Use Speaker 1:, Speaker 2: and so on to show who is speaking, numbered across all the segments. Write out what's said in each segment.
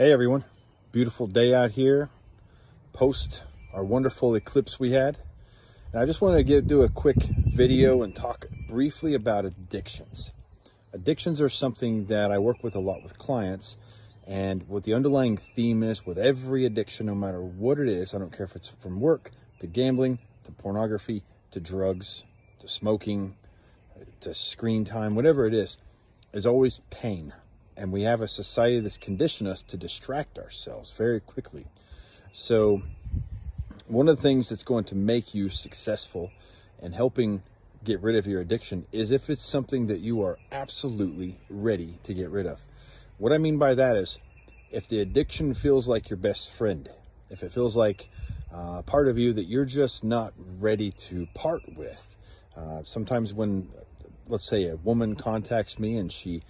Speaker 1: Hey everyone, beautiful day out here, post our wonderful eclipse we had. And I just want to give, do a quick video and talk briefly about addictions. Addictions are something that I work with a lot with clients and what the underlying theme is with every addiction, no matter what it is, I don't care if it's from work to gambling, to pornography, to drugs, to smoking, to screen time, whatever it is, is always pain and we have a society that's conditioned us to distract ourselves very quickly. So one of the things that's going to make you successful in helping get rid of your addiction is if it's something that you are absolutely ready to get rid of. What I mean by that is if the addiction feels like your best friend, if it feels like uh, part of you that you're just not ready to part with. Uh, sometimes when, let's say, a woman contacts me and she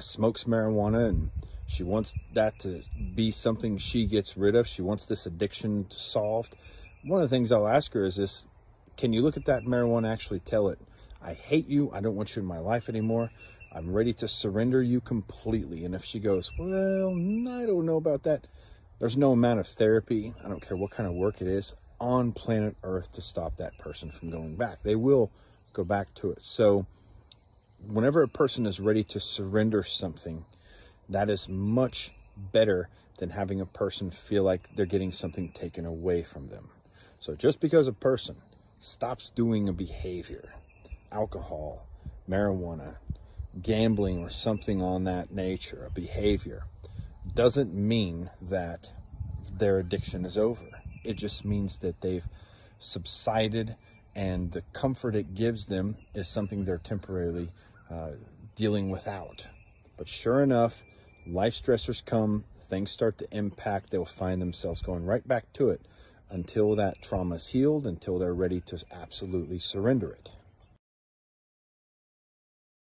Speaker 1: smokes marijuana and she wants that to be something she gets rid of. She wants this addiction solved. One of the things I'll ask her is this, can you look at that marijuana actually tell it, I hate you. I don't want you in my life anymore. I'm ready to surrender you completely. And if she goes, well, I don't know about that. There's no amount of therapy. I don't care what kind of work it is on planet earth to stop that person from going back. They will go back to it. So whenever a person is ready to surrender something, that is much better than having a person feel like they're getting something taken away from them. So just because a person stops doing a behavior, alcohol, marijuana, gambling, or something on that nature, a behavior, doesn't mean that their addiction is over. It just means that they've subsided and the comfort it gives them is something they're temporarily uh, dealing without. But sure enough, life stressors come, things start to impact, they'll find themselves going right back to it until that trauma is healed, until they're ready to absolutely surrender it.